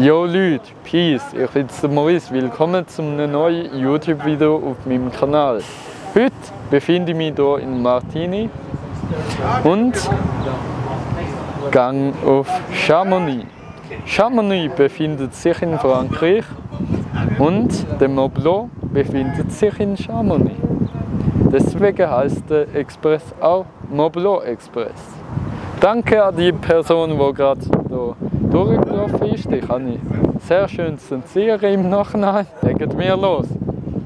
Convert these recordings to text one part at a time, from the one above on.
Yo Leute, Peace, ich bin Maurice, willkommen zu einem neuen YouTube-Video auf meinem Kanal. Heute befinde ich mich hier in Martini und gang auf Chamonix. Chamonix befindet sich in Frankreich und der Mont befindet sich in Chamonix. Deswegen heißt der Express auch Mont Express. Danke an die Person, die gerade hier durchgelaufen ist. Ich sehr schönes Zensieren im Nachhinein. Legen wir los.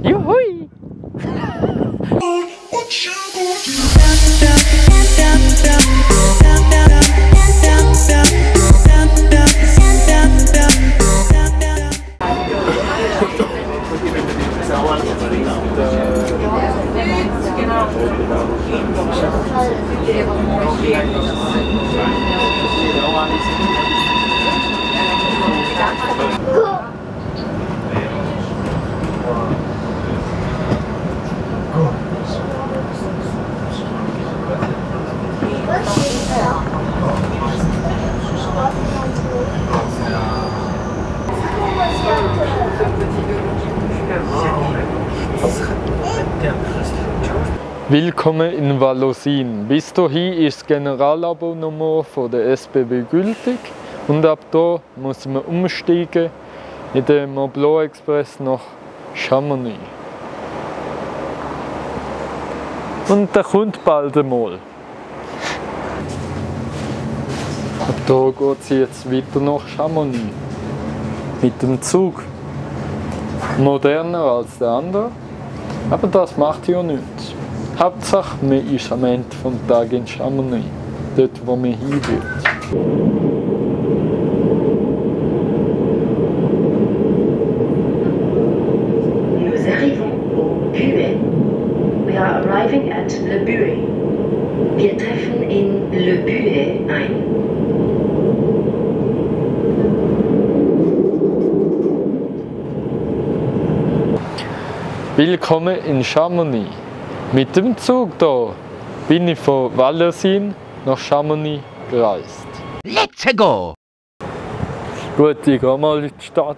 Juhui! Willkommen in Valosin. Bis dahin ist das Generalabonnement von der SBB gültig und ab da muss man umsteigen in den Blanc Express nach Chamonix. Und der kommt bald einmal. Ab da geht es jetzt weiter nach Chamonix. Mit dem Zug. Moderner als der andere. Aber das macht ja nichts. Hauptsache, man ist am Ende des Tages in Chamonix, dort wo man hin will. Le Buet. Wir treffen in Le Buet ein. Willkommen in Chamonix. Mit dem Zug da bin ich von Vallersin nach Chamonix gereist. Let's go! Gut, ich gehe mal in die Stadt.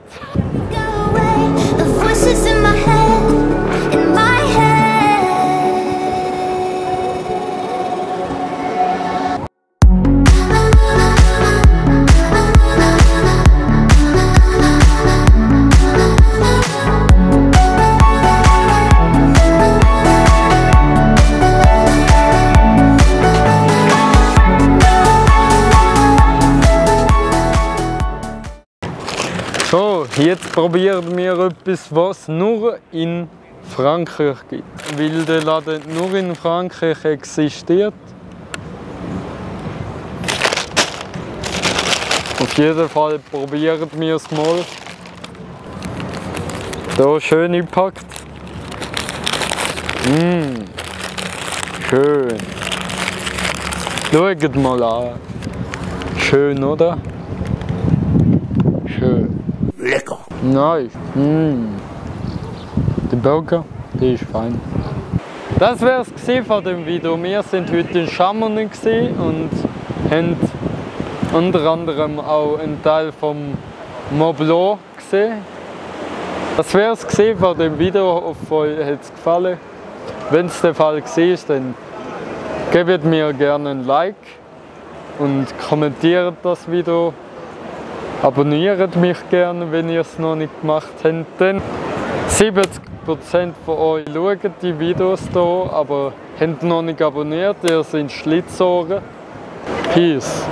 Jetzt probieren wir etwas, was nur in Frankreich gibt. Weil der Laden nur in Frankreich existiert. Auf jeden Fall probieren wir es mal. Hier schön gepackt. Mmh. Schön. Schaut mal an. Schön, oder? Schön. Lecker! Nice. Mm. Der Burger, der ist fein. Das wäre es von dem Video. Wir sind heute in Chamonix und haben unter anderem auch einen Teil vom Blanc gesehen. Das wäre es von dem Video. Ich hoffe, euch hat es gefallen. Wenn es der Fall war, dann gebt mir gerne ein Like und kommentiert das Video. Abonniert mich gerne, wenn ihr es noch nicht gemacht habt. Denn 70% von euch schauen die Videos hier, aber habt noch nicht abonniert. Ihr seid Schlitzohren. Peace.